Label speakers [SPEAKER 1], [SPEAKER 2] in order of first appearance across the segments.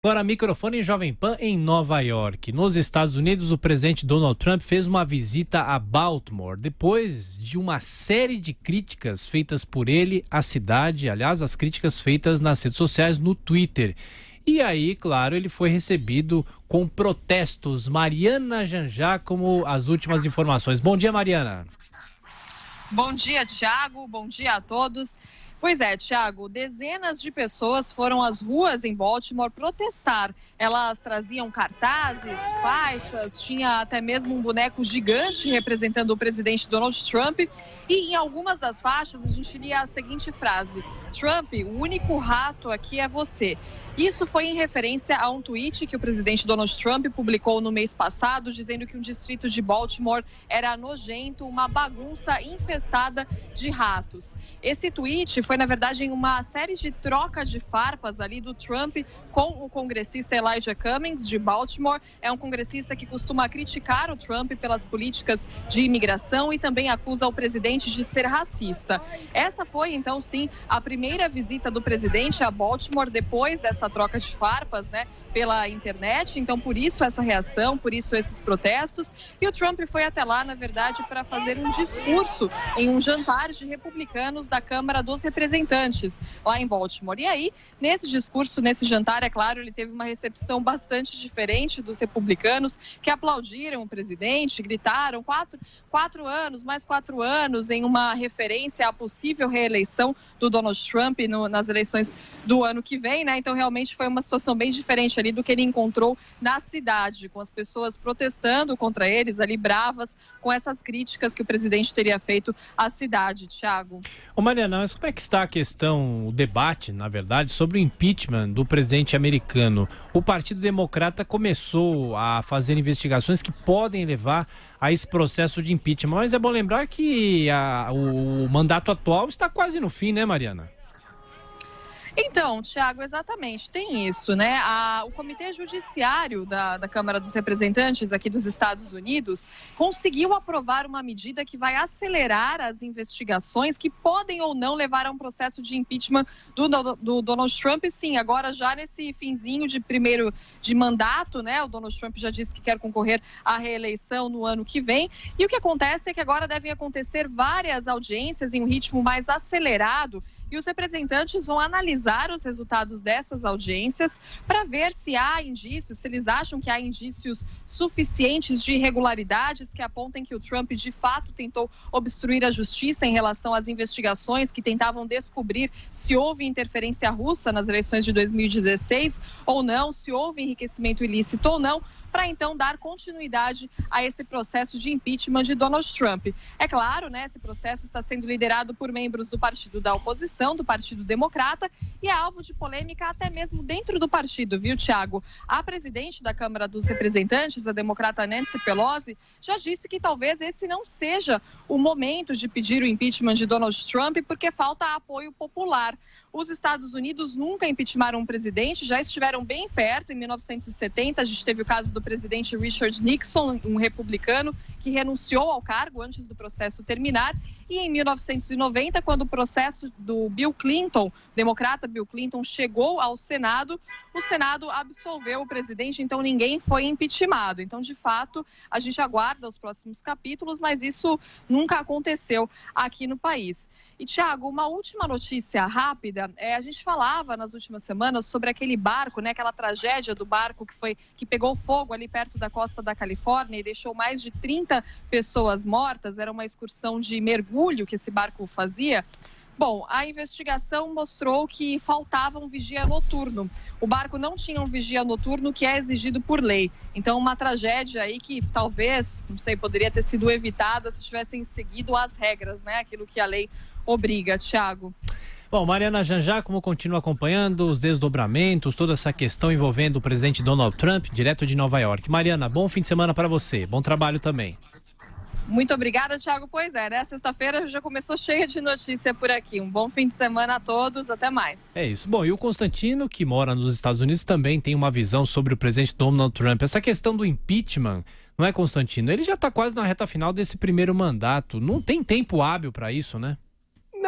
[SPEAKER 1] Agora, microfone em Jovem Pan em Nova York. Nos Estados Unidos, o presidente Donald Trump fez uma visita a Baltimore depois de uma série de críticas feitas por ele à cidade, aliás, as críticas feitas nas redes sociais, no Twitter. E aí, claro, ele foi recebido com protestos. Mariana Janjá, como as últimas informações. Bom dia, Mariana.
[SPEAKER 2] Bom dia, Tiago. Bom dia a todos. Pois é, Tiago, dezenas de pessoas foram às ruas em Baltimore protestar. Elas traziam cartazes, faixas, tinha até mesmo um boneco gigante representando o presidente Donald Trump. E em algumas das faixas a gente lia a seguinte frase: Trump, o único rato aqui é você. Isso foi em referência a um tweet que o presidente Donald Trump publicou no mês passado, dizendo que um distrito de Baltimore era nojento, uma bagunça infestada de ratos. Esse tweet foi, na verdade, em uma série de troca de farpas ali do Trump com o congressista Elijah Cummings, de Baltimore. É um congressista que costuma criticar o Trump pelas políticas de imigração e também acusa o presidente de ser racista. Essa foi, então, sim, a primeira visita do presidente a Baltimore depois dessa troca de farpas, né, pela internet. Então, por isso essa reação, por isso esses protestos. E o Trump foi até lá, na verdade, para fazer um discurso em um jantar de republicanos da Câmara dos Representantes, lá em Baltimore. E aí, nesse discurso, nesse jantar, é claro, ele teve uma recepção bastante diferente dos republicanos, que aplaudiram o presidente, gritaram quatro, quatro anos, mais quatro anos, em uma referência à possível reeleição do Donald Trump no, nas eleições do ano que vem, né? Então, realmente, foi uma situação bem diferente ali do que ele encontrou na cidade, com as pessoas protestando contra eles, ali bravas, com essas críticas que o presidente teria feito à cidade, Tiago.
[SPEAKER 1] Ô Mariana, mas como é que está a questão, o debate, na verdade, sobre o impeachment do presidente americano? O Partido Democrata começou a fazer investigações que podem levar a esse processo de impeachment, mas é bom lembrar que a, o mandato atual está quase no fim, né, Mariana?
[SPEAKER 2] Então, Tiago, exatamente, tem isso, né? A, o Comitê Judiciário da, da Câmara dos Representantes aqui dos Estados Unidos conseguiu aprovar uma medida que vai acelerar as investigações que podem ou não levar a um processo de impeachment do, do, do Donald Trump. Sim, agora já nesse finzinho de primeiro de mandato, né? O Donald Trump já disse que quer concorrer à reeleição no ano que vem. E o que acontece é que agora devem acontecer várias audiências em um ritmo mais acelerado e os representantes vão analisar os resultados dessas audiências para ver se há indícios, se eles acham que há indícios suficientes de irregularidades que apontem que o Trump de fato tentou obstruir a justiça em relação às investigações que tentavam descobrir se houve interferência russa nas eleições de 2016 ou não, se houve enriquecimento ilícito ou não para então dar continuidade a esse processo de impeachment de Donald Trump. É claro, né, esse processo está sendo liderado por membros do partido da oposição, do Partido Democrata, e é alvo de polêmica até mesmo dentro do partido, viu, Tiago? A presidente da Câmara dos Representantes, a democrata Nancy Pelosi, já disse que talvez esse não seja o momento de pedir o impeachment de Donald Trump, porque falta apoio popular. Os Estados Unidos nunca impeachmaram um presidente, já estiveram bem perto. Em 1970, a gente teve o caso do presidente Richard Nixon, um republicano, que renunciou ao cargo antes do processo terminar. E em 1990, quando o processo do Bill Clinton, democrata Bill Clinton, chegou ao Senado, o Senado absolveu o presidente, então ninguém foi impeachmentado. Então, de fato, a gente aguarda os próximos capítulos, mas isso nunca aconteceu aqui no país. E, Tiago, uma última notícia rápida. É, a gente falava nas últimas semanas sobre aquele barco, né, aquela tragédia do barco que, foi, que pegou fogo ali perto da costa da Califórnia e deixou mais de 30 pessoas mortas. Era uma excursão de mergulho que esse barco fazia. Bom, a investigação mostrou que faltava um vigia noturno. O barco não tinha um vigia noturno que é exigido por lei. Então, uma tragédia aí que talvez, não sei, poderia ter sido evitada se tivessem seguido as regras, né? Aquilo que a lei obriga. Tiago.
[SPEAKER 1] Bom, Mariana Janjá, como continua acompanhando os desdobramentos, toda essa questão envolvendo o presidente Donald Trump, direto de Nova York. Mariana, bom fim de semana para você. Bom trabalho também.
[SPEAKER 2] Muito obrigada, Thiago. Pois é, né? Sexta-feira já começou cheia de notícia por aqui. Um bom fim de semana a todos. Até mais.
[SPEAKER 1] É isso. Bom, e o Constantino, que mora nos Estados Unidos, também tem uma visão sobre o presidente Donald Trump. Essa questão do impeachment, não é, Constantino? Ele já está quase na reta final desse primeiro mandato. Não tem tempo hábil para isso, né?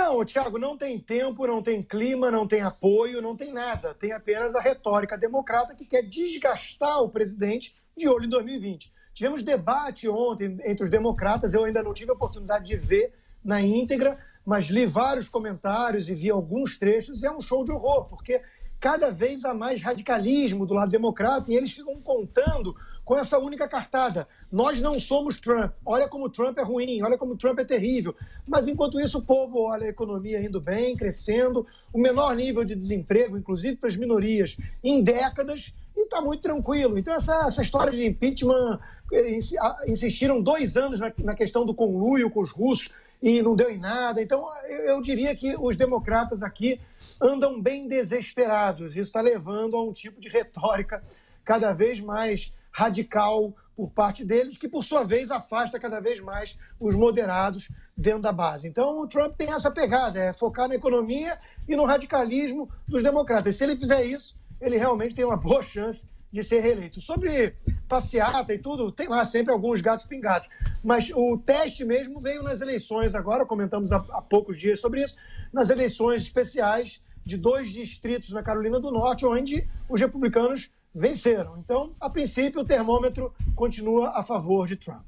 [SPEAKER 3] Não, Tiago, não tem tempo, não tem clima, não tem apoio, não tem nada. Tem apenas a retórica democrata que quer desgastar o presidente de olho em 2020. Tivemos debate ontem entre os democratas, eu ainda não tive a oportunidade de ver na íntegra, mas li vários comentários e vi alguns trechos, e é um show de horror, porque cada vez há mais radicalismo do lado democrata e eles ficam contando com essa única cartada. Nós não somos Trump. Olha como Trump é ruim, olha como Trump é terrível. Mas enquanto isso, o povo olha a economia indo bem, crescendo, o menor nível de desemprego, inclusive para as minorias, em décadas, e está muito tranquilo. Então, essa, essa história de impeachment, insistiram dois anos na, na questão do conluio com os russos e não deu em nada. Então, eu, eu diria que os democratas aqui andam bem desesperados. Isso está levando a um tipo de retórica cada vez mais radical por parte deles, que por sua vez afasta cada vez mais os moderados dentro da base. Então o Trump tem essa pegada, é focar na economia e no radicalismo dos democratas. Se ele fizer isso, ele realmente tem uma boa chance de ser reeleito. Sobre passeata e tudo, tem lá sempre alguns gatos pingados. Mas o teste mesmo veio nas eleições agora, comentamos há, há poucos dias sobre isso, nas eleições especiais de dois distritos na Carolina do Norte, onde os republicanos venceram. Então, a princípio, o termômetro continua a favor de Trump.